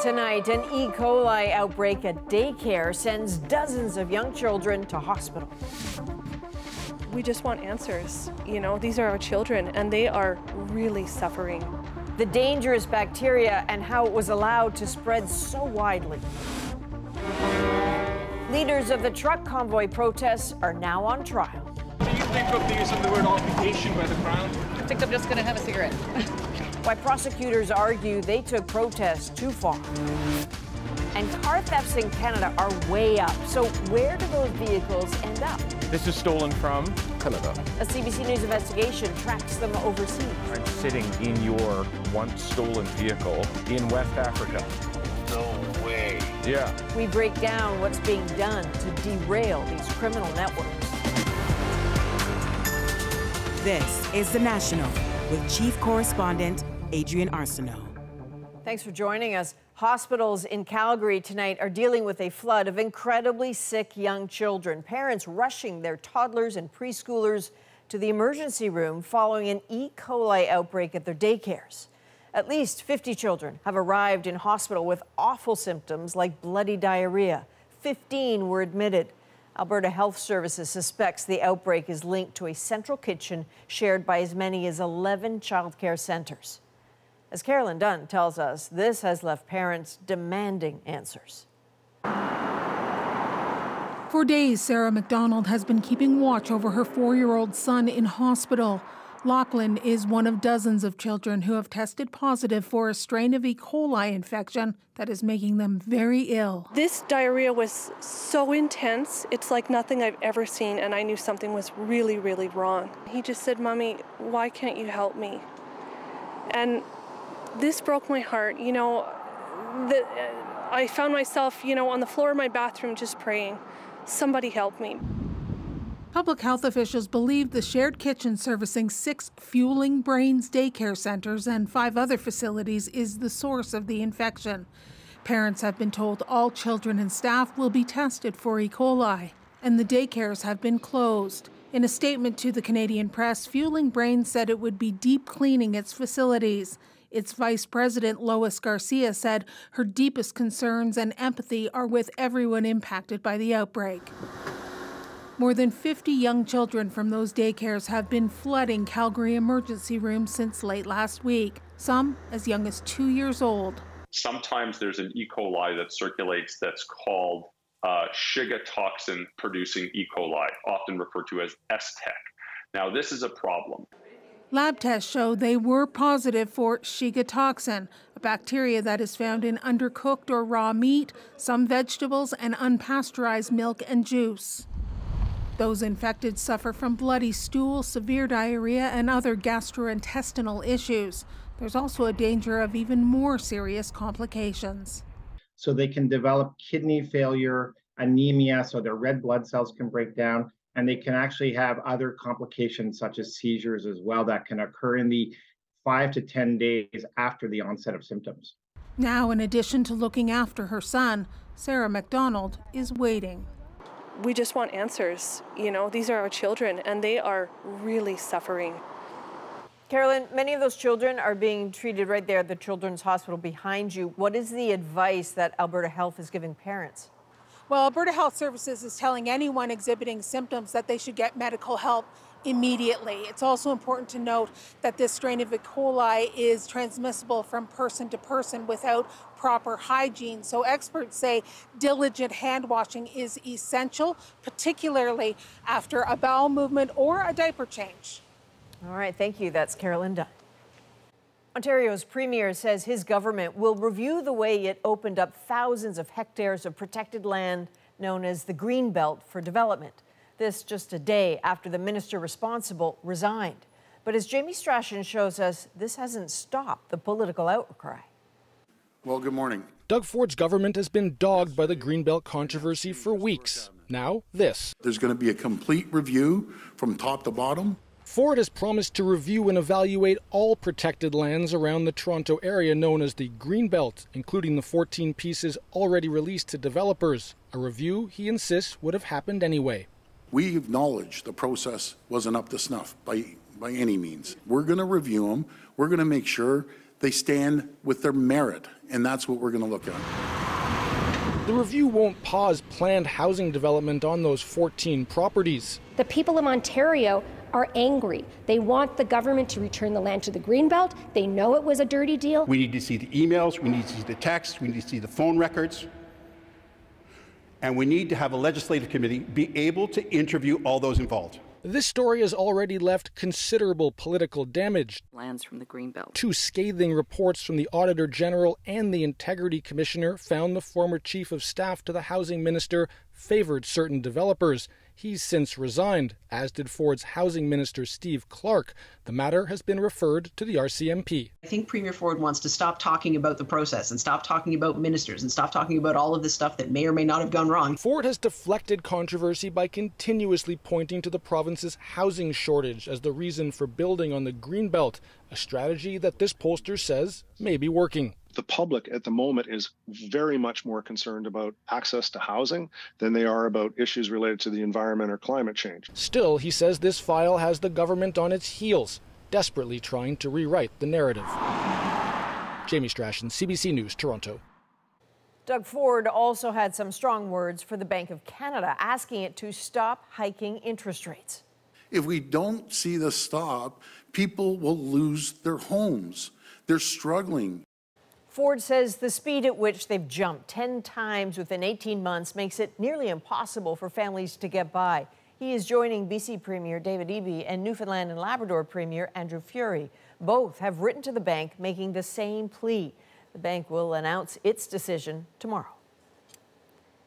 Tonight, an E. coli outbreak at daycare sends dozens of young children to hospital. We just want answers. You know, these are our children, and they are really suffering. The dangerous bacteria and how it was allowed to spread so widely. Leaders of the truck convoy protests are now on trial. Do you think of the use of the word occupation by the Crown? I think I'm just going to have a cigarette. Why prosecutors argue they took protests too far. And car thefts in Canada are way up. So where do those vehicles end up? This is stolen from Canada. A CBC News investigation tracks them overseas. I'm sitting in your once stolen vehicle in West Africa. No way. Yeah. We break down what's being done to derail these criminal networks. This is The National with Chief Correspondent Adrienne Arsenault. Thanks for joining us. Hospitals in Calgary tonight are dealing with a flood of incredibly sick young children. Parents rushing their toddlers and preschoolers to the emergency room following an E. coli outbreak at their daycares. At least 50 children have arrived in hospital with awful symptoms like bloody diarrhea. 15 were admitted. Alberta Health Services suspects the outbreak is linked to a central kitchen shared by as many as 11 childcare centres. As Carolyn Dunn tells us, this has left parents demanding answers. For days, Sarah McDonald has been keeping watch over her four year old son in hospital. Lachlan is one of dozens of children who have tested positive for a strain of E. coli infection that is making them very ill. This diarrhea was so intense, it's like nothing I've ever seen, and I knew something was really, really wrong. He just said, Mommy, why can't you help me? And this broke my heart. You know, the, I found myself, you know, on the floor of my bathroom just praying, somebody help me. Public health officials believe the shared kitchen servicing six Fueling Brains daycare centers and five other facilities is the source of the infection. Parents have been told all children and staff will be tested for E. coli, and the daycares have been closed. In a statement to the Canadian press, Fueling Brains said it would be deep cleaning its facilities. Its vice president, Lois Garcia, said her deepest concerns and empathy are with everyone impacted by the outbreak. More than 50 young children from those daycares have been flooding Calgary emergency rooms since late last week, some as young as two years old. Sometimes there's an E. coli that circulates that's called uh, Shiga toxin producing E. coli, often referred to as STEC. Now, this is a problem. Lab tests show they were positive for Shiga toxin, a bacteria that is found in undercooked or raw meat, some vegetables, and unpasteurized milk and juice. Those infected suffer from bloody stool, severe diarrhea, and other gastrointestinal issues. There's also a danger of even more serious complications. So they can develop kidney failure, anemia, so their red blood cells can break down, and they can actually have other complications such as seizures as well that can occur in the five to 10 days after the onset of symptoms. Now, in addition to looking after her son, Sarah McDonald is waiting we just want answers. You know, these are our children and they are really suffering. Carolyn, many of those children are being treated right there at the Children's Hospital behind you. What is the advice that Alberta Health is giving parents? Well, Alberta Health Services is telling anyone exhibiting symptoms that they should get medical help immediately. It's also important to note that this strain of E. coli is transmissible from person to person without proper hygiene. So experts say diligent hand washing is essential, particularly after a bowel movement or a diaper change. All right, thank you. That's Carolyn Dunn. Ontario's premier says his government will review the way it opened up thousands of hectares of protected land known as the Green Belt for development. This just a day after the minister responsible resigned. But as Jamie Strashin shows us, this hasn't stopped the political outcry. Well, good morning. Doug Ford's government has been dogged by the Greenbelt controversy for weeks. Now, this. There's going to be a complete review from top to bottom. Ford has promised to review and evaluate all protected lands around the Toronto area known as the Greenbelt, including the 14 pieces already released to developers. A review, he insists, would have happened anyway. We acknowledge the process wasn't up to snuff by, by any means. We're going to review them. We're going to make sure they stand with their merit, and that's what we're going to look at. The review won't pause planned housing development on those 14 properties. The people of Ontario are angry. They want the government to return the land to the Greenbelt. They know it was a dirty deal. We need to see the emails, we need to see the texts, we need to see the phone records. And we need to have a legislative committee be able to interview all those involved. This story has already left considerable political damage. Lands from the Greenbelt. Two scathing reports from the Auditor General and the Integrity Commissioner found the former Chief of Staff to the Housing Minister favored certain developers. He's since resigned, as did Ford's housing minister Steve Clark. The matter has been referred to the RCMP. I think Premier Ford wants to stop talking about the process and stop talking about ministers and stop talking about all of this stuff that may or may not have gone wrong. Ford has deflected controversy by continuously pointing to the province's housing shortage as the reason for building on the Greenbelt, a strategy that this pollster says may be working the public at the moment is very much more concerned about access to housing than they are about issues related to the environment or climate change. Still, he says this file has the government on its heels, desperately trying to rewrite the narrative. Jamie Strashin, CBC News, Toronto. Doug Ford also had some strong words for the Bank of Canada, asking it to stop hiking interest rates. If we don't see the stop, people will lose their homes. They're struggling. Ford says the speed at which they've jumped 10 times within 18 months makes it nearly impossible for families to get by. He is joining BC Premier David Eby and Newfoundland and Labrador Premier Andrew Furey. Both have written to the bank making the same plea. The bank will announce its decision tomorrow.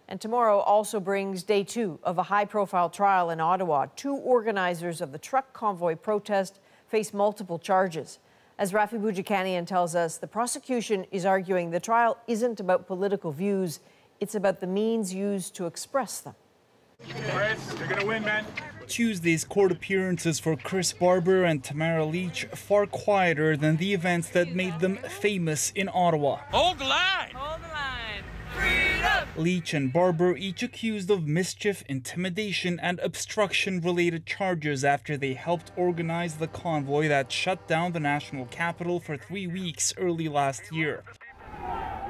And tomorrow also brings day two of a high profile trial in Ottawa. Two organizers of the truck convoy protest face multiple charges. As Raffy Boudjikanian tells us, the prosecution is arguing the trial isn't about political views, it's about the means used to express them. Chris, you're gonna win, man. Tuesday's court appearances for Chris Barber and Tamara Lich far quieter than the events that made them famous in Ottawa. Hold the line! Hold the line! Lich and Barber each accused of mischief, intimidation, and obstruction related charges after they helped organize the convoy that shut down the national capital for three weeks early last year.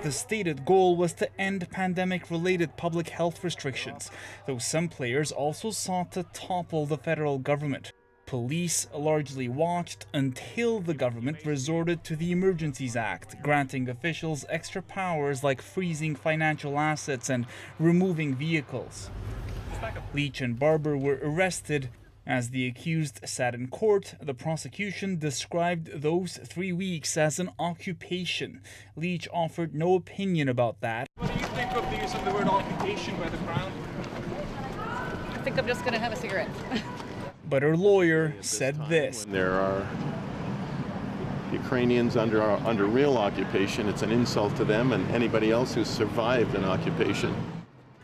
The stated goal was to end pandemic related public health restrictions, though some players also sought to topple the federal government. Police largely watched until the government resorted to the Emergencies Act, granting officials extra powers like freezing financial assets and removing vehicles. Lich and Barber were arrested. As the accused sat in court, the prosecution described those three weeks as an occupation. Lich offered no opinion about that. What do you think of the use of the word occupation by the Crown? I think I'm just going to have a cigarette. but her lawyer said this. When there are Ukrainians under, under real occupation, it's an insult to them and anybody else who's survived an occupation.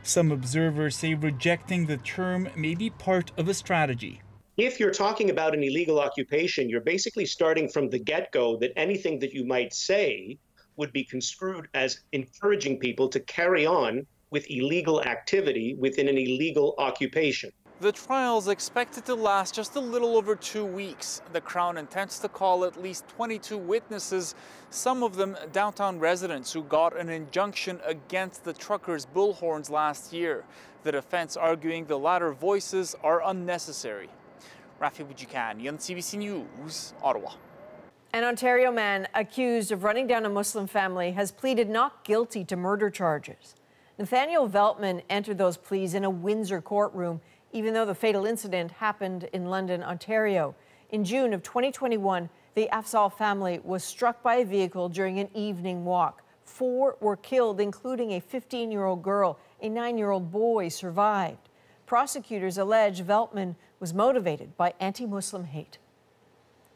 Some observers say rejecting the term may be part of a strategy. If you're talking about an illegal occupation, you're basically starting from the get go that anything that you might say would be construed as encouraging people to carry on with illegal activity within an illegal occupation. The trial is expected to last just a little over two weeks. The Crown intends to call at least 22 witnesses, some of them downtown residents who got an injunction against the truckers' bullhorns last year. The defense arguing the latter voices are unnecessary. Raffy Boudjikanian, CBC News, Ottawa. An Ontario man accused of running down a Muslim family has pleaded not guilty to murder charges. Nathaniel Veltman entered those pleas in a Windsor courtroom even though the fatal incident happened in London, Ontario. In June of 2021, the Afzaal family was struck by a vehicle during an evening walk. Four were killed, including a 15 year old girl. A nine year old boy survived. Prosecutors allege Veltman was motivated by anti Muslim hate.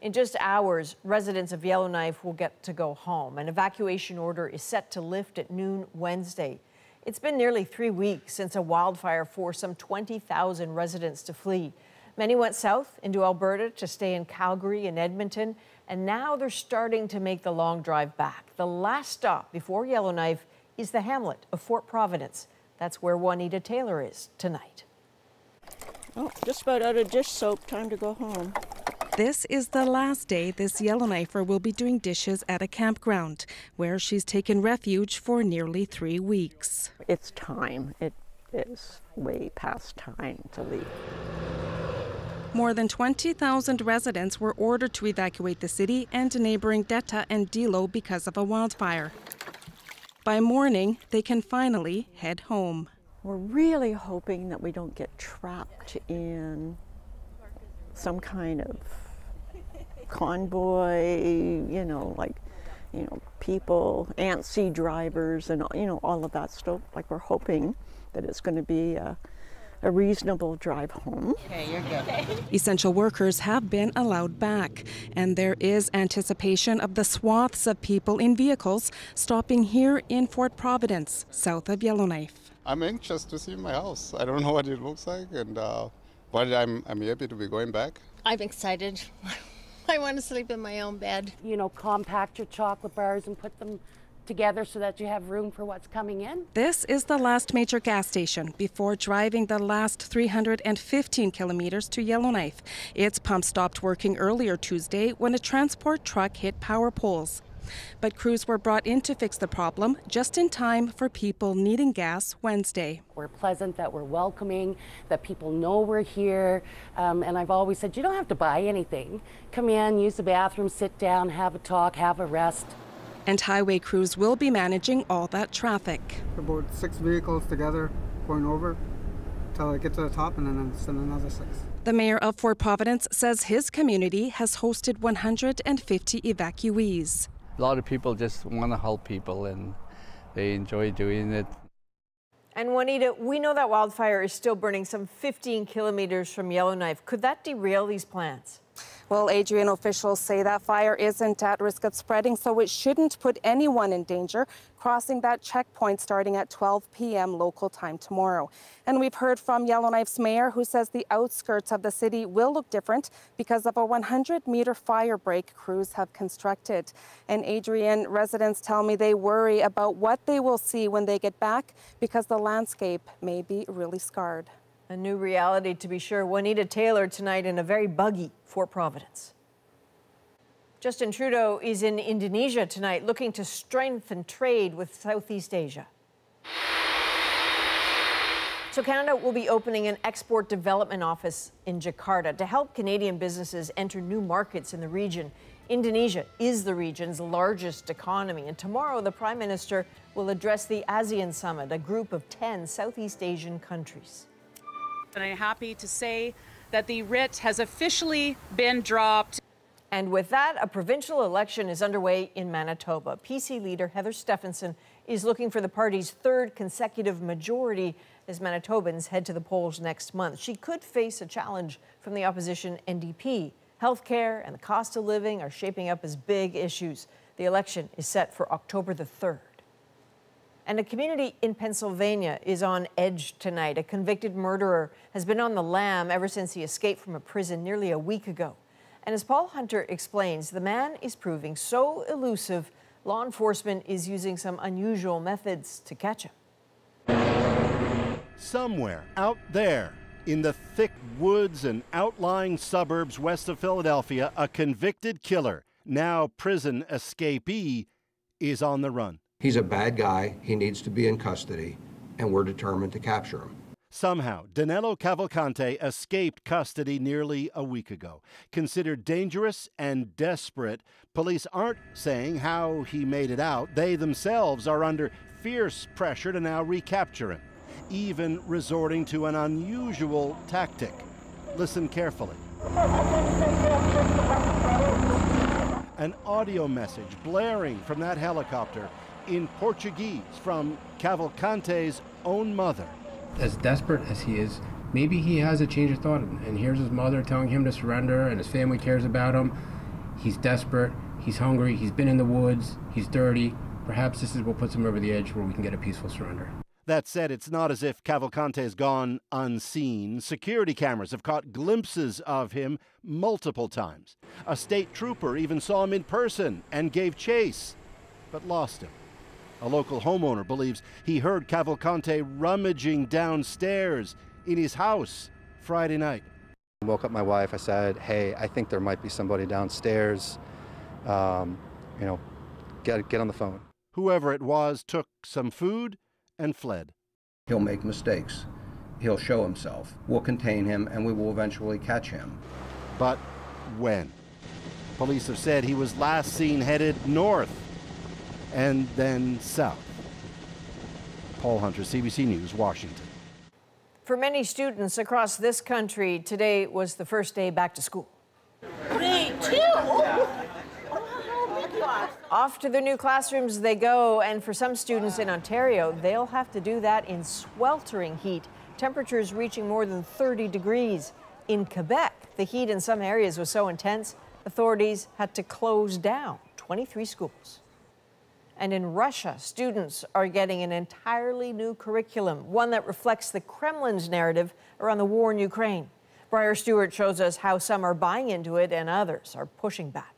In just hours, residents of Yellowknife will get to go home. An evacuation order is set to lift at noon Wednesday. It's been nearly three weeks since a wildfire forced some 20,000 residents to flee. Many went south into Alberta to stay in Calgary and Edmonton, and now they're starting to make the long drive back. The last stop before Yellowknife is the hamlet of Fort Providence. That's where Juanita Taylor is tonight. Oh, just about out of dish soap. Time to go home. This is the last day this Yellowknifer will be doing dishes at a campground where she's taken refuge for nearly three weeks. It's time. It is way past time to leave. More than 20,000 residents were ordered to evacuate the city and neighboring Dettah and Ndilo because of a wildfire. By morning, they can finally head home. We're really hoping that we don't get trapped in some kind of convoy, you know, like, you know, people, ANSI drivers, and, you know, all of that stuff. Like, we're hoping that it's going to be a, a reasonable drive home. Okay, you're good. Essential workers have been allowed back, and there is anticipation of the swaths of people in vehicles stopping here in Fort Providence, south of Yellowknife. I'm anxious to see my house. I don't know what it looks like, and uh, but I'm, I'm happy to be going back. I'm excited. I want to sleep in my own bed. You know, compact your chocolate bars and put them together so that you have room for what's coming in. This is the last major gas station before driving the last 315 kilometers to Yellowknife. Its pump stopped working earlier Tuesday when a transport truck hit power poles. But crews were brought in to fix the problem just in time for people needing gas Wednesday. We're pleasant, that we're welcoming, that people know we're here. Um, and I've always said, you don't have to buy anything. Come in, use the bathroom, sit down, have a talk, have a rest. And highway crews will be managing all that traffic. About six vehicles together going over till I get to the top and then send another six. The mayor of Fort Providence says his community has hosted 150 evacuees. A lot of people just want to help people and they enjoy doing it. And Juanita, we know that wildfire is still burning some 15 kilometers from Yellowknife. Could that derail these plans? Well, Adrienne officials say that fire isn't at risk of spreading, so it shouldn't put anyone in danger crossing that checkpoint starting at 12 p.m. local time tomorrow. And we've heard from Yellowknife's mayor, who says the outskirts of the city will look different because of a 100 meter fire break crews have constructed. And Adrienne, residents tell me they worry about what they will see when they get back because the landscape may be really scarred. A new reality, to be sure. Juanita Taylor tonight in a very buggy Fort Providence. Justin Trudeau is in Indonesia tonight looking to strengthen trade with Southeast Asia. So, Canada will be opening an export development office in Jakarta to help Canadian businesses enter new markets in the region. Indonesia is the region's largest economy, and tomorrow the Prime Minister will address the ASEAN Summit, a group of 10 Southeast Asian countries. And I'm happy to say that the writ has officially been dropped. And with that, a provincial election is underway in Manitoba. PC leader Heather Stefanson is looking for the party's third consecutive majority as Manitobans head to the polls next month. She could face a challenge from the opposition NDP. Healthcare and the cost of living are shaping up as big issues. The election is set for October the 3rd. And a community in Pennsylvania is on edge tonight. A convicted murderer has been on the lam ever since he escaped from a prison nearly a week ago. And as Paul Hunter explains, the man is proving so elusive, law enforcement is using some unusual methods to catch him. Somewhere out there in the thick woods and outlying suburbs west of Philadelphia, a convicted killer, now prison escapee, is on the run. He's a bad guy. He needs to be in custody, and we're determined to capture him. Somehow, Danilo Cavalcante escaped custody nearly a week ago. Considered dangerous and desperate, police aren't saying how he made it out. They themselves are under fierce pressure to now recapture him, even resorting to an unusual tactic. Listen carefully. An audio message blaring from that helicopter in Portuguese from Cavalcante's own mother. As desperate as he is, maybe he has a change of thought, and here's his mother telling him to surrender, and his family cares about him. He's desperate, he's hungry, he's been in the woods, he's dirty. Perhaps this is what puts him over the edge where we can get a peaceful surrender. That said, it's not as if Cavalcante has gone unseen. Security cameras have caught glimpses of him multiple times. A state trooper even saw him in person and gave chase, but lost him. A local homeowner believes he heard Cavalcante rummaging downstairs in his house Friday night. I woke up my wife. I said, hey, I think there might be somebody downstairs. Um, you know, get, get on the phone. Whoever it was took some food and fled. He'll make mistakes. He'll show himself. We'll contain him and we will eventually catch him. But when? Police have said he was last seen headed north and then south. Paul Hunter, CBC News, Washington. For many students across this country, today was the first day back to school. Grade two? Off to their new classrooms they go, and for some students in Ontario, they'll have to do that in sweltering heat, temperatures reaching more than 30 degrees. In Quebec, the heat in some areas was so intense, authorities had to close down 23 schools. And in Russia, students are getting an entirely new curriculum, one that reflects the Kremlin's narrative around the war in Ukraine. Briar Stewart shows us how some are buying into it and others are pushing back.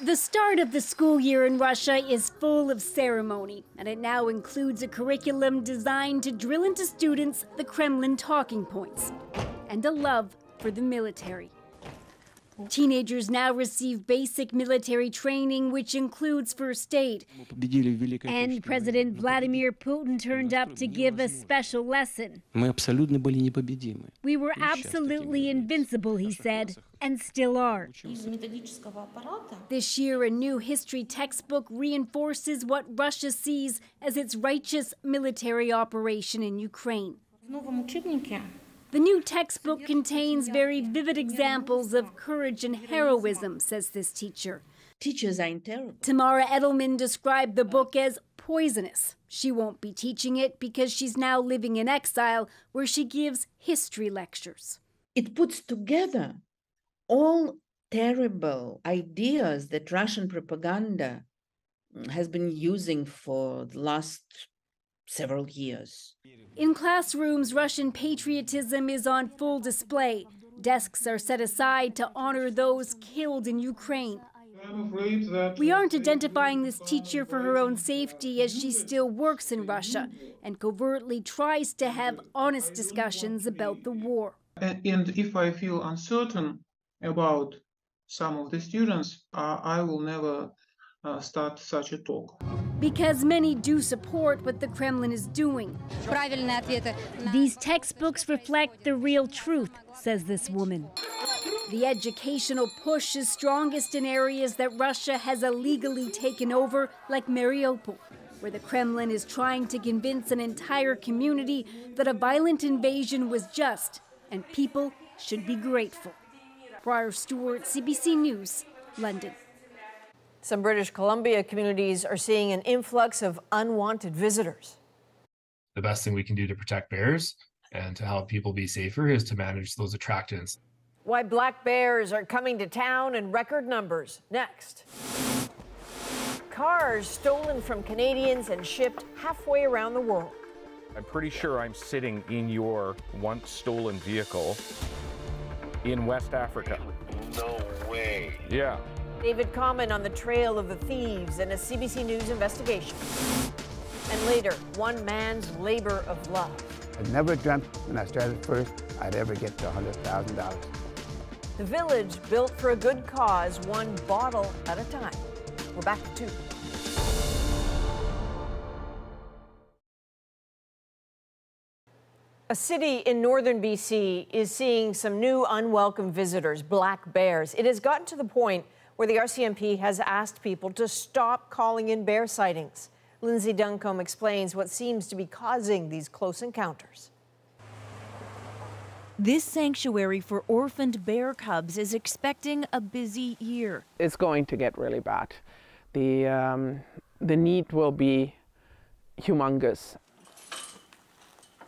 The start of the school year in Russia is full of ceremony, and it now includes a curriculum designed to drill into students the Kremlin talking points and a love for the military. Teenagers now receive basic military training, which includes first aid. And President Vladimir Putin turned up to give a special lesson. We were absolutely invincible, he said, and still are. This year, a new history textbook reinforces what Russia sees as its righteous military operation in Ukraine. The new textbook contains very vivid examples of courage and heroism, says this teacher. Teachers are terrible. Tamara Eidelman described the book as poisonous. She won't be teaching it because she's now living in exile, where she gives history lectures. It puts together all terrible ideas that Russian propaganda has been using for the last several years. In classrooms, Russian patriotism is on full display. Desks are set aside to honor those killed in Ukraine. We aren't identifying this teacher for her own safety as she still works in Russia and covertly tries to have honest discussions about the war. And if I feel uncertain about some of the students, uh, I will never uh, start such a talk. Because many do support what the Kremlin is doing. These textbooks reflect the real truth, says this woman. The educational push is strongest in areas that Russia has illegally taken over, like Mariupol, where the Kremlin is trying to convince an entire community that a violent invasion was just and people should be grateful. Briar Stewart, CBC News, London. Some British Columbia communities are seeing an influx of unwanted visitors. The best thing we can do to protect bears and to help people be safer is to manage those attractants. Why black bears are coming to town in record numbers. Next. Cars stolen from Canadians and shipped halfway around the world. I'm pretty sure I'm sitting in your once stolen vehicle in West Africa. No way. Yeah. David Common on the trail of the thieves in a CBC News investigation. And later, one man's labor of love. I never dreamt when I started first I'd ever get to $100,000. The village built for a good cause, one bottle at a time. We're back to two. A city in northern BC is seeing some new unwelcome visitors, black bears. It has gotten to the point where the RCMP has asked people to stop calling in bear sightings. Lindsay Duncombe explains what seems to be causing these close encounters. This sanctuary for orphaned bear cubs is expecting a busy year. It's going to get really bad. The, um, the need will be humongous.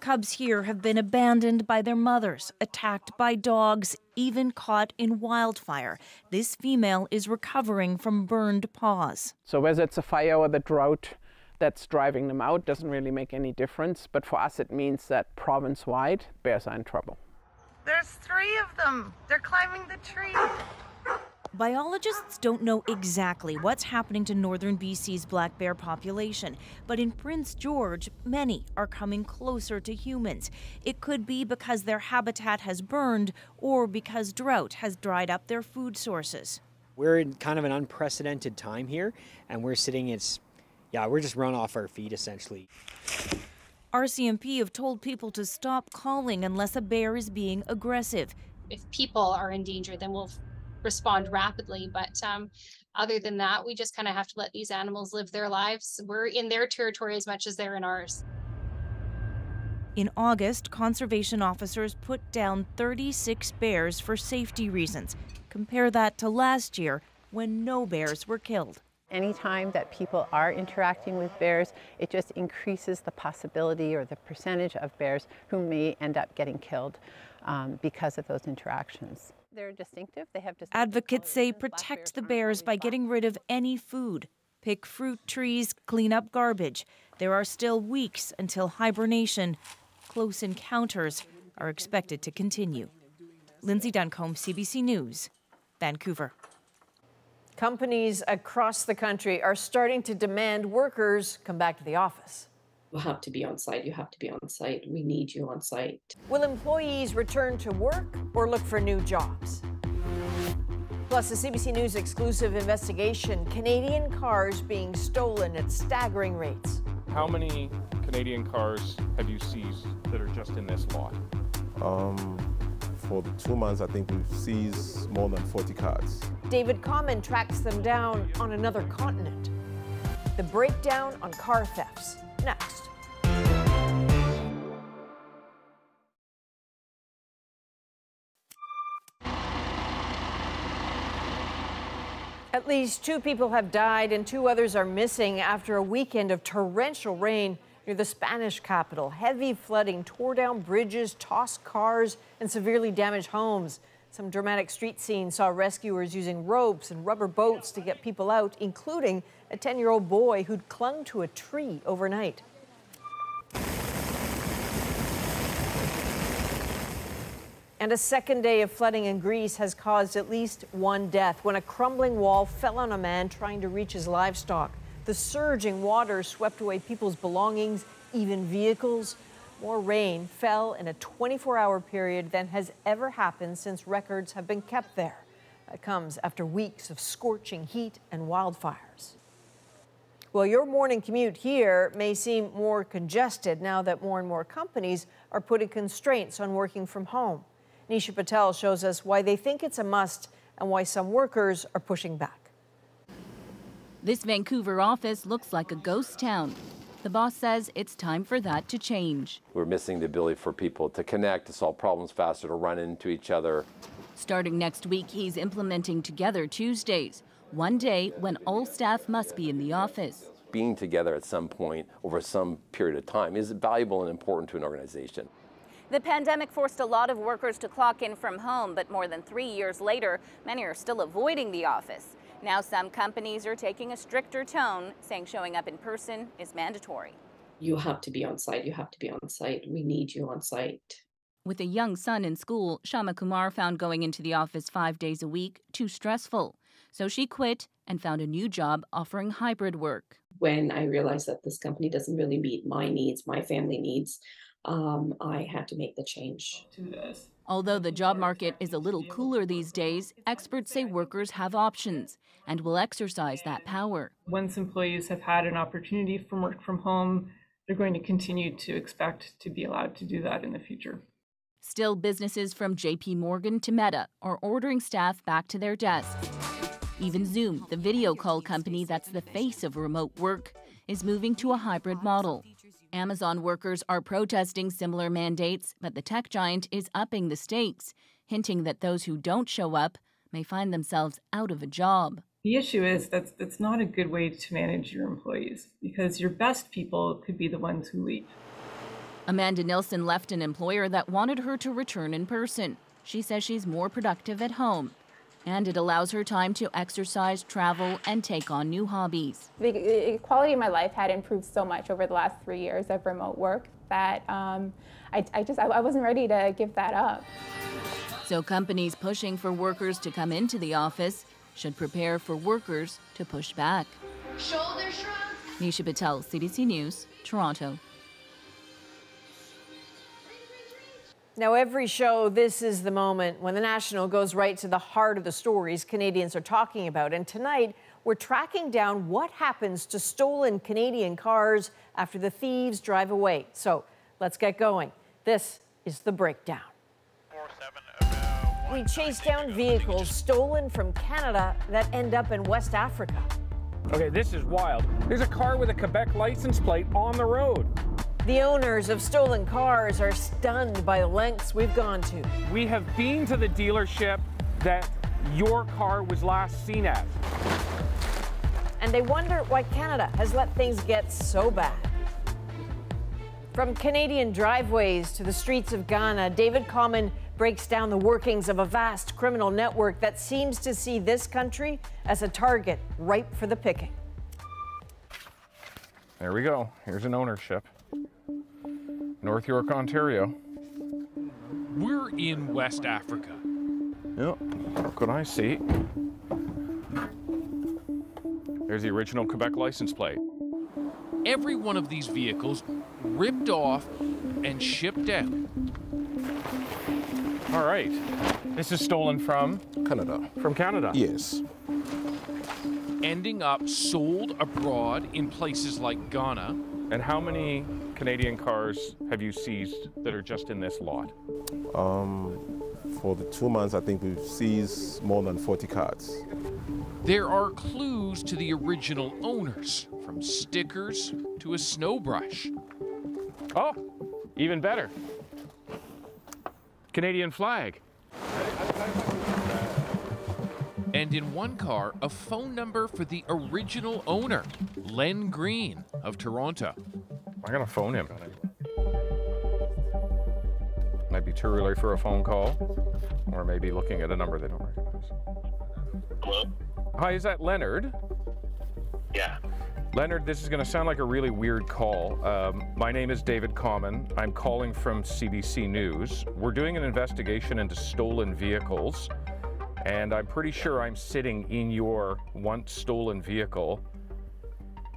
Cubs here have been abandoned by their mothers, attacked by dogs, even caught in wildfire. This female is recovering from burned paws. So whether it's a fire or the drought that's driving them out doesn't really make any difference. But for us, it means that province-wide, bears are in trouble. There's three of them. They're climbing the tree. Biologists don't know exactly what's happening to northern BC's black bear population, but in Prince George, many are coming closer to humans. It could be because their habitat has burned or because drought has dried up their food sources. We're in kind of an unprecedented time here, and we're sitting, it's, yeah, we're just run off our feet essentially. RCMP have told people to stop calling unless a bear is being aggressive. If people are in danger, then we'll respond rapidly. But um, other than that, we just kind of have to let these animals live their lives. We're in their territory as much as they're in ours. In August, conservation officers put down 36 bears for safety reasons. Compare that to last year when no bears were killed. Anytime that people are interacting with bears, it just increases the possibility or the percentage of bears who may end up getting killed um, because of those interactions. They're distinctive. They have distinctive Advocates say protect the bears by getting rid of any food. Pick fruit trees, clean up garbage. There are still weeks until hibernation. Close encounters are expected to continue. Lindsay Duncombe, CBC News, Vancouver. Companies across the country are starting to demand workers come back to the office. You have to be on site. You have to be on site. We need you on site. Will employees return to work or look for new jobs? Plus, a CBC News exclusive investigation Canadian cars being stolen at staggering rates. How many Canadian cars have you seized that are just in this lot? Um, for the two months, I think we've seized more than 40 cars. David Common tracks them down on another continent. The breakdown on car thefts next. At least two people have died and two others are missing after a weekend of torrential rain near the Spanish capital. Heavy flooding tore down bridges, tossed cars, and severely damaged homes. Some dramatic street scenes saw rescuers using ropes and rubber boats to get people out, including a 10 year old boy who'd clung to a tree overnight. And a second day of flooding in Greece has caused at least one death when a crumbling wall fell on a man trying to reach his livestock. The surging water swept away people's belongings, even vehicles. More rain fell in a 24 hour period than has ever happened since records have been kept there. That comes after weeks of scorching heat and wildfires. Well, your morning commute here may seem more congested now that more and more companies are putting constraints on working from home. Nisha Patel shows us why they think it's a must and why some workers are pushing back. This Vancouver office looks like a ghost town. The boss says it's time for that to change. We're missing the ability for people to connect, to solve problems faster, to run into each other. Starting next week, he's implementing Together Tuesdays, one day when all staff must be in the office. Being together at some point over some period of time is valuable and important to an organization. The pandemic forced a lot of workers to clock in from home, but more than three years later, many are still avoiding the office. Now some companies are taking a stricter tone, saying showing up in person is mandatory. You have to be on site. You have to be on site. We need you on site. With a young son in school, Shama Kumar found going into the office five days a week too stressful. So she quit and found a new job offering hybrid work. When I realized that this company doesn't really meet my needs, my family needs, um, I had to make the change. To this. Although the job market is a little cooler these days, experts say workers have options and will exercise that power. Once employees have had an opportunity for work from home, they're going to continue to expect to be allowed to do that in the future. Still, businesses from JP Morgan to Meta are ordering staff back to their desks. Even Zoom, the video call company that's the face of remote work, is moving to a hybrid model. Amazon workers are protesting similar mandates, but the tech giant is upping the stakes, hinting that those who don't show up may find themselves out of a job. The issue is that that's not a good way to manage your employees because your best people could be the ones who leave. Amanda Nilsson left an employer that wanted her to return in person. She says she's more productive at home and it allows her time to exercise, travel, and take on new hobbies. The quality of my life had improved so much over the last three years of remote work that um, I, I, just I wasn't ready to give that up. So companies pushing for workers to come into the office should prepare for workers to push back. Shoulder shrugs. Nisha Patel, CBC News, Toronto. Now, every show, this is the moment when the National goes right to the heart of the stories Canadians are talking about. And tonight, we're tracking down what happens to stolen Canadian cars after the thieves drive away. So let's get going. This is the breakdown. We chase down vehicles stolen from Canada that end up in West Africa. Okay, this is wild. There's a car with a Quebec license plate on the road. The owners of stolen cars are stunned by the lengths we've gone to. We have been to the dealership that your car was last seen at. And they wonder why Canada has let things get so bad. From Canadian driveways to the streets of Ghana, David Common breaks down the workings of a vast criminal network that seems to see this country as a target ripe for the picking. There we go. Here's an ownership. North York, Ontario. We're in West Africa. Yep. Could I see? There's the original Quebec license plate. Every one of these vehicles ripped off and shipped out. All right. This is stolen from Canada. From Canada. Yes. Ending up sold abroad in places like Ghana. And how many Canadian cars have you seized that are just in this lot? Um, for the two months, I think we've seized more than 40 cars. There are clues to the original owners, from stickers to a snow brush. Oh, even better. Canadian flag. And in one car, a phone number for the original owner, Len Green of Toronto. I'm gonna phone him. Might be too early for a phone call, or maybe looking at a number they don't recognize. Hello? Hi, is that Leonard? Yeah. Leonard, this is going to sound like a really weird call. Um, my name is David Common. I'm calling from CBC News. We're doing an investigation into stolen vehicles, and I'm pretty sure I'm sitting in your once stolen vehicle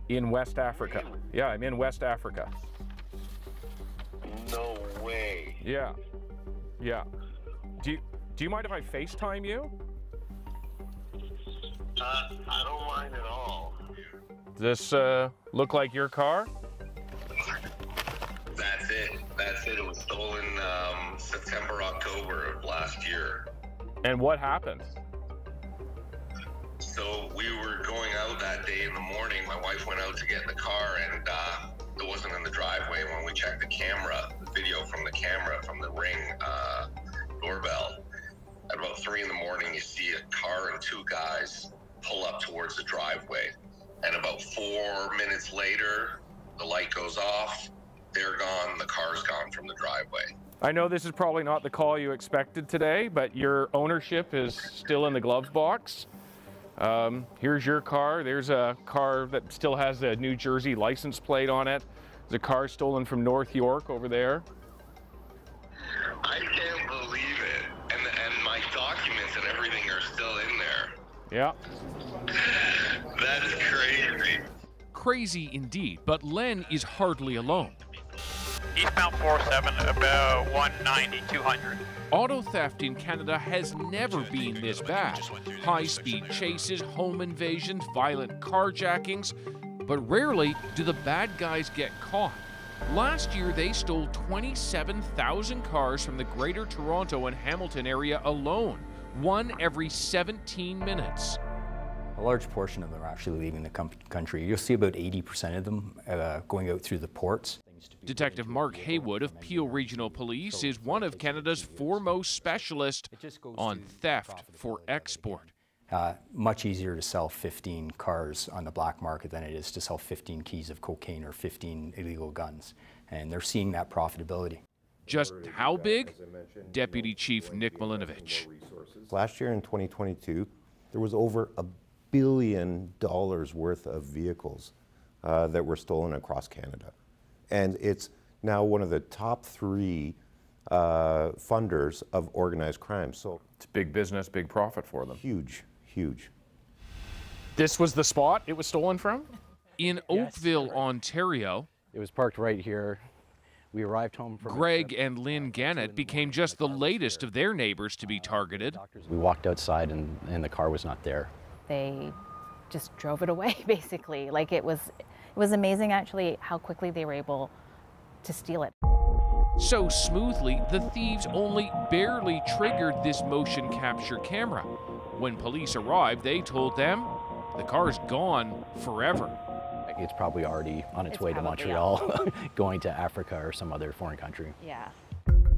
in West Africa. Yeah, I'm in West Africa. No way. Yeah. Yeah. Do you, do you mind if I FaceTime you? Uh, I don't mind at all. Does this uh, look like your car? That's it. That's it. It was stolen um, September, October of last year. And what happened? So we were going out that day in the morning. My wife went out to get in the car, and uh, it wasn't in the driveway. When we checked the camera, the video from the camera from the ring uh, doorbell, at about three in the morning, you see a car and two guys pull up towards the driveway. And about four minutes later, the light goes off. They're gone. The car's gone from the driveway. I know this is probably not the call you expected today, but your ownership is still in the glove box. Um, here's your car. There's a car that still has a New Jersey license plate on it. There's a car stolen from North York over there. I can't believe it. And and my documents and everything are still in there. Yeah. That's crazy. Crazy indeed, but Len is hardly alone. Eastbound 47, about 190, 200. Auto theft in Canada has never been this bad. High speed chases, home invasions, violent carjackings, but rarely do the bad guys get caught. Last year, they stole 27,000 cars from the Greater Toronto and Hamilton area alone, one every 17 minutes. A large portion of them are actually leaving the com- country. You'll see about 80% of them uh, going out through the ports. Detective Mark Haywood of Peel Regional Police is one of Canada's foremost specialists on theft for export. Uh, much easier to sell 15 cars on the black market than it is to sell 15 keys of cocaine or 15 illegal guns. And they're seeing that profitability. Just how big? Deputy Chief Nick Milinovich. Last year in 2022, there was over a billion dollars worth of vehicles uh, that were stolen across Canada. And it's now one of the top three uh, funders of organized crime. So it's big business, big profit for them. Huge, huge. This was the spot it was stolen from? In Oakville, Ontario, It was parked right here. We arrived home from. Greg and Lynn Gannett became just the latest of their neighbors to be targeted. We walked outside and, and the car was not there. They just drove it away, basically. Like it was, it was amazing actually how quickly they were able to steal it. So smoothly, the thieves only barely triggered this motion capture camera. When police arrived, they told them the car's gone forever. It's probably already on its, It's way to Montreal, going to Africa or some other foreign country. Yeah.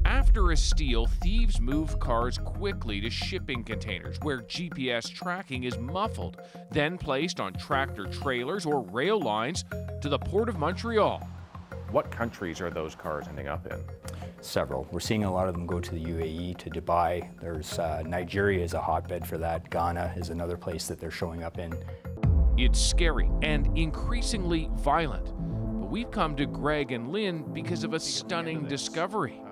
After a steal, thieves move cars quickly to shipping containers where GPS tracking is muffled, then placed on tractor trailers or rail lines to the Port of Montreal. What countries are those cars ending up in? Several. We're seeing a lot of them go to the UAE, to Dubai. There's uh, Nigeria is a hotbed for that. Ghana is another place that they're showing up in. It's scary and increasingly violent. But we've come to Greg and Lynn because of a stunning discovery.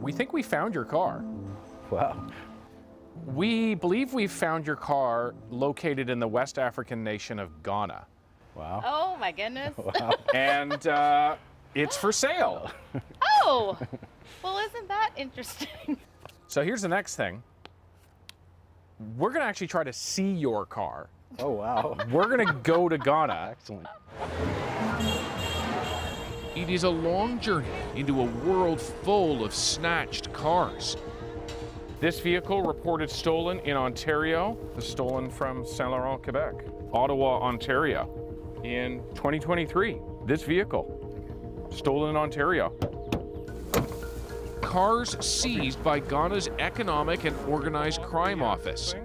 We think we found your car. Wow. We believe we've found your car located in the West African nation of Ghana. Wow. Oh my goodness. Wow. and uh, it's for sale. Oh, well, isn't that interesting? So here's the next thing. We're going to actually try to see your car. Oh, wow. We're going to go to Ghana. Excellent. It is a long journey into a world full of snatched cars. This vehicle reported stolen in Ontario, was stolen from Saint Laurent, Quebec, Ottawa, Ontario, in 2023. This vehicle, stolen in Ontario. Cars seized by Ghana's Economic and Organized Crime Office.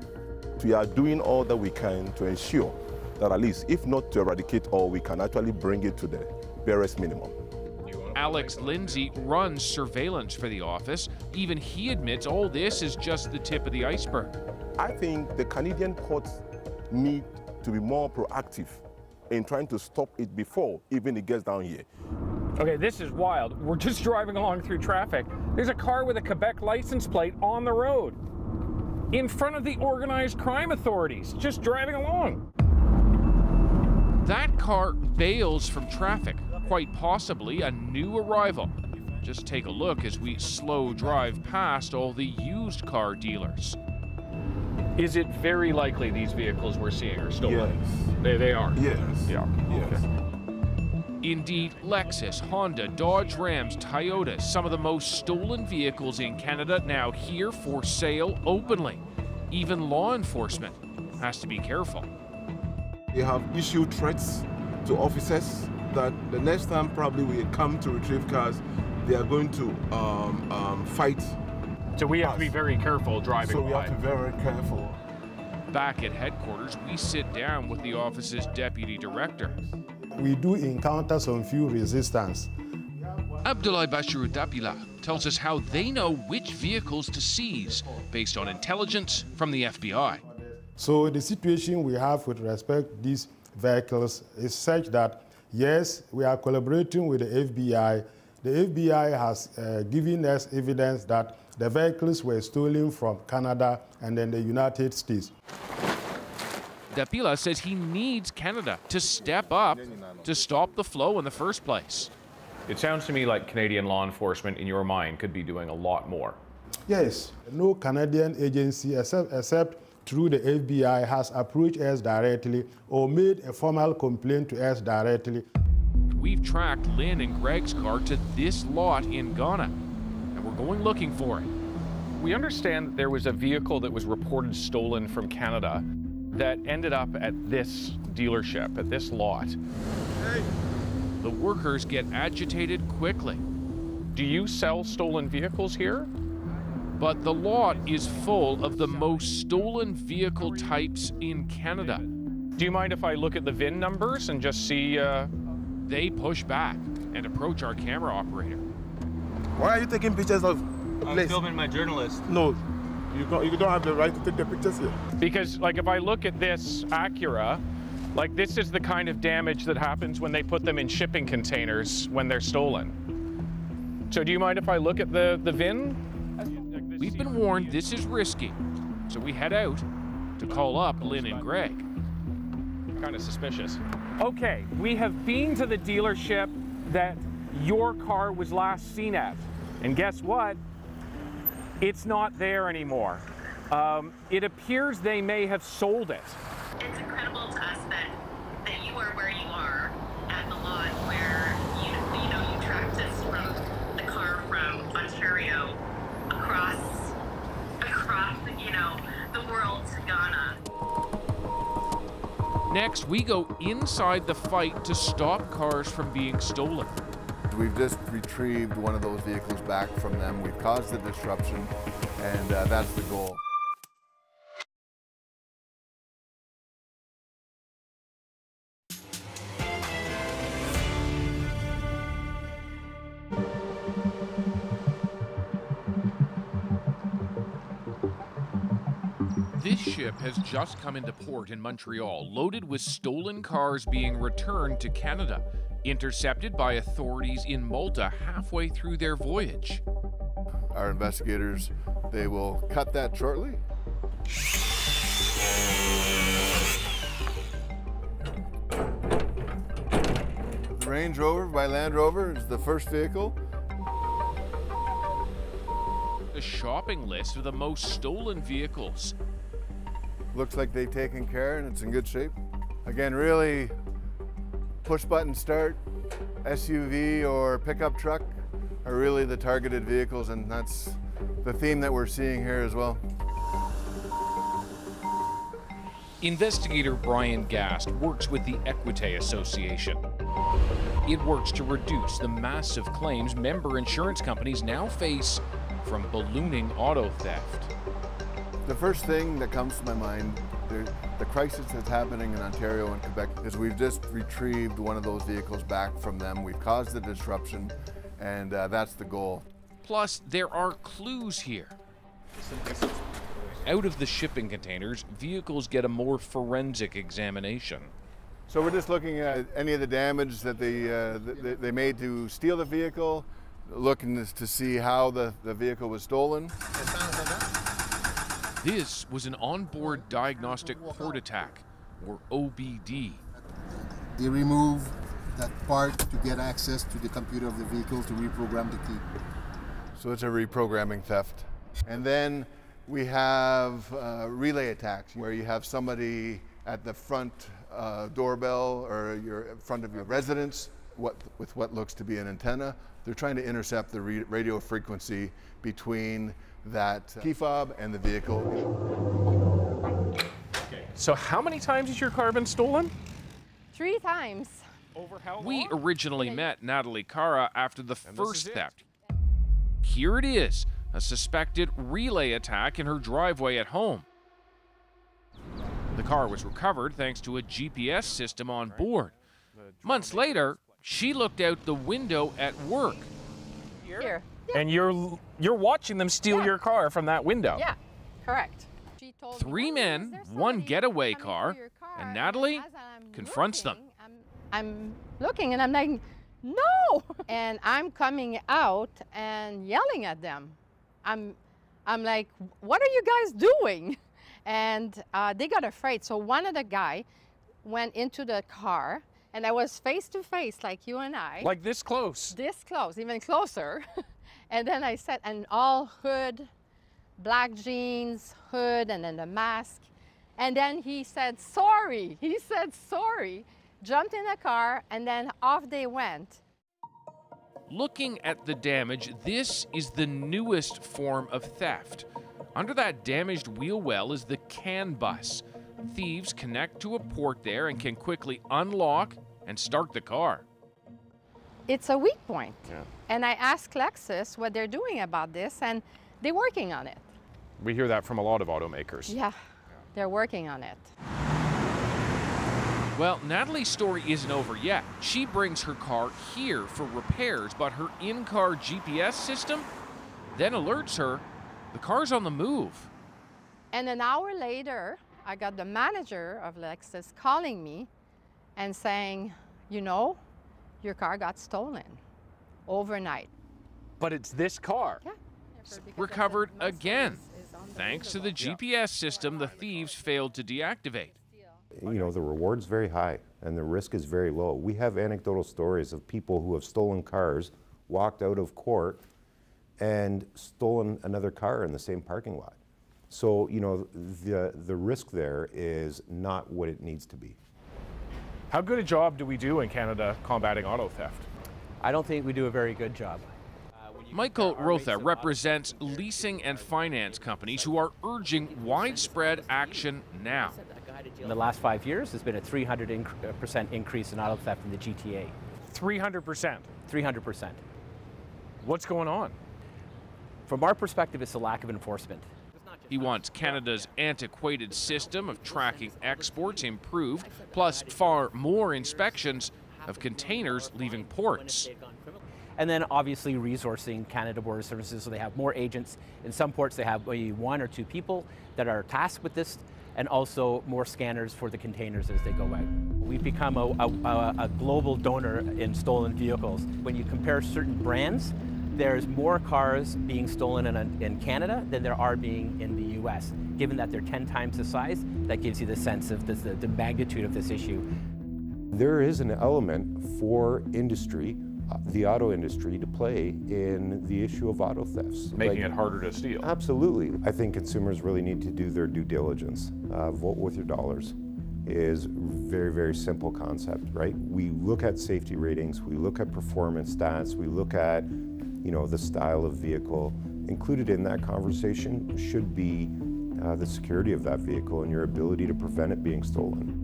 We are doing all that we can to ensure that at least, if not to eradicate all, we can actually bring it to the barest minimum. Alex Lindsay runs surveillance for the office. Even he admits all this is just the tip of the iceberg. I think the Canadian courts need to be more proactive in trying to stop it before even it gets down here. Okay, this is wild. We're just driving along through traffic. There's a car with a Quebec license plate on the road in front of the organized crime authorities, just driving along. That car bails from traffic, quite possibly a new arrival. Just take a look as we slow drive past all the used car dealers. Is it very likely these vehicles we're seeing are stolen? Yes. They, they are? Yes. Yeah. Yes. Indeed, Lexus, Honda, Dodge Rams, Toyota, some of the most stolen vehicles in Canada now here for sale openly. Even law enforcement has to be careful. They have issued threats to officers that the next time probably we come to retrieve cars, they are going to um, um, fight. So we have to be very careful driving So we by. have to be very careful. Back at headquarters, we sit down with the office's deputy director. We do encounter some few resistance. Abdullah Bashiru Dapila tells us how they know which vehicles to seize based on intelligence from the FBI. So the situation we have with respect to these vehicles is such that, yes, we are collaborating with the FBI. The FBI has uh, given us evidence that the vehicles were stolen from Canada and then the United States. Dapila says he needs Canada to step up to stop the flow in the first place. It sounds to me like Canadian law enforcement, in your mind, could be doing a lot more. Yes, no Canadian agency except, except through the FBI has approached us directly or made a formal complaint to us directly. We've tracked Lynn and Greg's car to this lot in Ghana, and we're going looking for it. We understand that there was a vehicle that was reported stolen from Canada that ended up at this dealership, at this lot. The workers get agitated quickly. Do you sell stolen vehicles here? But the lot is full of the most stolen vehicle types in Canada. Do you mind if I look at the VIN numbers and just see? Uh... They push back and approach our camera operator. Why are you taking pictures of the I'm place? filming my journalist. No, you don't, you don't have the right to take the pictures here. Because, like, if I look at this Acura, like, this is the kind of damage that happens when they put them in shipping containers when they're stolen. So, do you mind if I look at the, the VIN? We've been warned this is risky, so we head out to call up Lynn and Greg. kind of suspicious. Okay, we have been to the dealership that your car was last seen at. And guess what? It's not there anymore. Um, it appears they may have sold it. It's incredible to us that, that you are where you are at the lot where you, you know you tracked us from the car from Ontario across across you know the world to Ghana. Next, we go inside the fight to stop cars from being stolen. We've just retrieved one of those vehicles back from them. We've caused the disruption, and uh, that's the goal. Ship has just come into port in Montreal, loaded with stolen cars being returned to Canada, intercepted by authorities in Malta halfway through their voyage. Our investigators, they will cut that shortly. The Range Rover by Land Rover is the first vehicle. A shopping list of the most stolen vehicles. Looks like they've taken care and it's in good shape. Again, really push button start, SUV or pickup truck are really the targeted vehicles and that's the theme that we're seeing here as well. Investigator Brian Gast works with the Equite Association. It works to reduce the massive claims member insurance companies now face from ballooning auto theft. The first thing that comes to my mind, the, the crisis that's happening in Ontario and Quebec, is we've just retrieved one of those vehicles back from them. We've caused the disruption, and uh, that's the goal. Plus, there are clues here. Out of the shipping containers, vehicles get a more forensic examination. So we're just looking at any of the damage that they, uh, th- they made to steal the vehicle, looking to see how the, the vehicle was stolen. This was an onboard diagnostic port attack, or OBD. They remove that part to get access to the computer of the vehicle to reprogram the key. So it's a reprogramming theft. And then we have uh, relay attacks where you have somebody at the front uh, doorbell or your in front of your residence what, with what looks to be an antenna. They're trying to intercept the re- radio frequency between that uh, key fob and the vehicle. So, how many times has your car been stolen? Three times. Over how long? We originally met Natalie Cara after the first theft. Here it is a suspected relay attack in her driveway at home. The car was recovered thanks to a GPS system on board. Months later, she looked out the window at work. Here. And you're you're watching them steal your car from that window. Yeah, correct. She told Three men, one getaway car, and Natalie confronts them. I'm looking and I'm like, no! and I'm coming out and yelling at them. I'm, I'm like, what are you guys doing? And uh, they got afraid. So one of the guy went into the car and I was face to face like you and I. Like this close. This close, even closer. and then I said, and all hood, black jeans, hood, and then the mask. And then he said, sorry. He said, sorry, jumped in the car, and then off they went. Looking at the damage, this is the newest form of theft. Under that damaged wheel well is the CAN bus. Thieves connect to a port there and can quickly unlock and start the car. It's a weak point. Yeah. And I asked Lexus what they're doing about this, and they're working on it. We hear that from a lot of automakers. Yeah, they're working on it. Well, Natalie's story isn't over yet. She brings her car here for repairs, but her in car GPS system then alerts her the car's on the move. And an hour later, I got the manager of Lexus calling me and saying, you know, your car got stolen overnight. But it's this car. Yeah. Recovered again. Thanks to the GPS system the thieves failed to deactivate. you know, the reward's very high and the risk is very low. We have anecdotal stories of people who have stolen cars, walked out of court, and stolen another car in the same parking lot. So, you know, the, the risk there is not what it needs to be. How good a job do we do in Canada combating auto theft? I don't think we do a very good job. Michael Rothe represents leasing and finance companies who are urging widespread action now. In the last five years, there's been a 300% uh, increase in auto theft in the GTA. 300%? 300%. What's going on? From our perspective, it's the lack of enforcement. He wants Canada's antiquated system of tracking exports improved, plus far more inspections of containers leaving ports. And then obviously resourcing Canada Border Services so they have more agents. In some ports they have maybe one or two people that are tasked with this and also more scanners for the containers as they go out. We've become a, a, a global donor in stolen vehicles. When you compare certain brands, there's more cars being stolen in, in, Canada than there are being in the US. Given that they're 10 times the size, that gives you the sense of the, the magnitude of this issue. There is an element for industry the auto industry to play in the issue of auto thefts. Making like, it harder to steal. Absolutely. I think consumers really need to do their due diligence. Uh, vote with your dollars is very, very simple concept, right? We look at safety ratings, we look at performance stats, we look at, you know, the style of vehicle. Included in that conversation should be uh, the security of that vehicle and your ability to prevent it being stolen.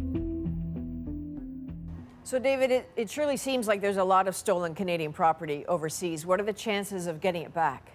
So, David, it, it surely seems like there's a lot of stolen Canadian property overseas. What are the chances of getting it back?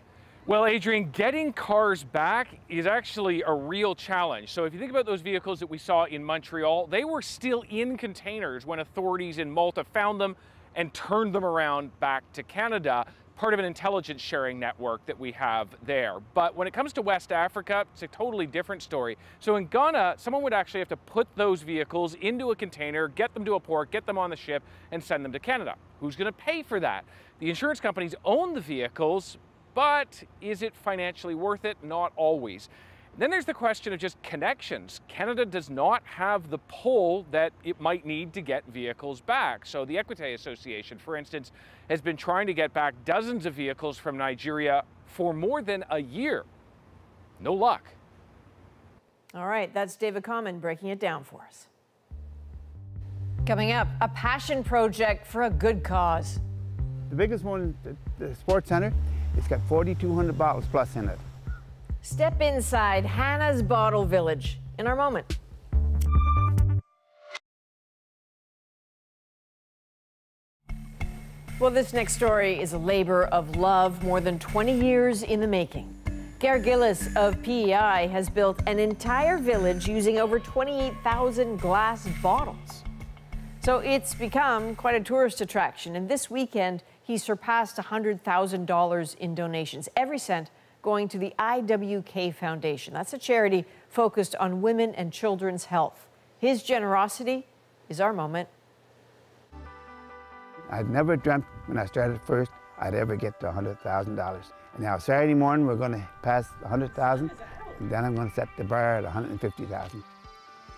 Well, Adrienne, getting cars back is actually a real challenge. So if you think about those vehicles that we saw in Montreal, they were still in containers when authorities in Malta found them and turned them around back to Canada part of an intelligence sharing network that we have there. But when it comes to West Africa, it's a totally different story. So in Ghana, someone would actually have to put those vehicles into a container, get them to a port, get them on the ship, and send them to Canada. Who's going to pay for that? The insurance companies own the vehicles, but is it financially worth it? Not always. Then there's the question of just connections. Canada does not have the pull that it might need to get vehicles back. So the Equite Association, for instance, has been trying to get back dozens of vehicles from Nigeria for more than a year. No luck. All right, that's David Common breaking it down for us. Coming up, a passion project for a good cause. The biggest one, the, the Sports Center, it's got 4,200 bottles plus in it. Step inside Hannah's Bottle Village in our moment. Well, this next story is a labor of love more than 20 years in the making. Gare Gillis of PEI has built an entire village using over 28,000 glass bottles. So it's become quite a tourist attraction, and this weekend he surpassed $100,000 in donations, every cent going to the IWK Foundation. That's a charity focused on women and children's health. His generosity is our moment. I'd never dreamt when I started first I'd ever get to $100,000. And now Saturday morning we're going to pass 100,000 and then I'm going to set the bar at 150,000.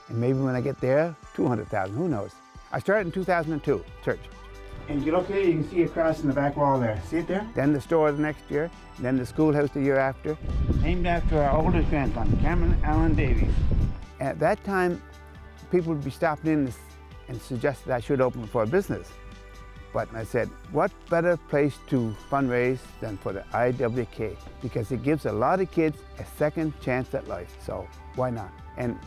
And maybe when I get there, 200,000, who knows. I started in 2002, church. And you look here, you can see across in the back wall there. See it there? Then the store the next year, then the schoolhouse the year after. Named after our oldest grandson, Cameron Allen Davies. At that time, people would be stopping in and suggested I should open for a business. But I said, what better place to fundraise than for the IWK? Because it gives a lot of kids a second chance at life. So why not? And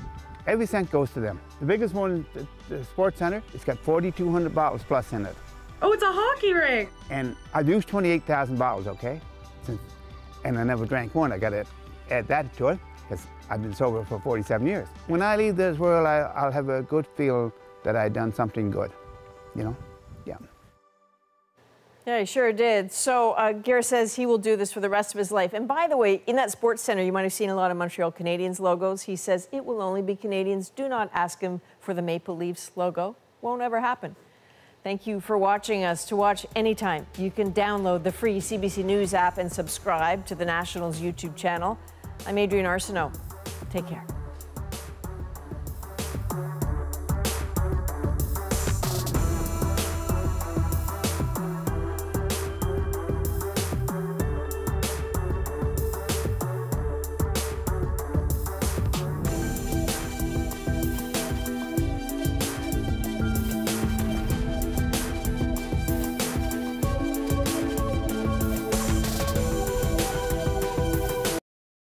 every cent goes to them. The biggest one, the, the sports center, it's got 4,200 bottles plus in it. Oh, it's a hockey rink. And I've used 28,000 bottles, okay? Since, and I never drank one. I got to add that to it because I've been sober for 47 years. When I leave this world, I, will have a good feel that I've done something good, you know? Yeah. Yeah, he sure did. So uh, Gare says he will do this for the rest of his life. And by the way, in that sports center, you might have seen a lot of Montreal Canadiens logos. He says it will only be Canadiens. Do not ask him for the Maple Leafs logo. Won't ever happen. Thank you for watching us. To watch anytime, you can download the free CBC News app and subscribe to the Nationals YouTube channel. I'm Adrienne Arsenault. Take care.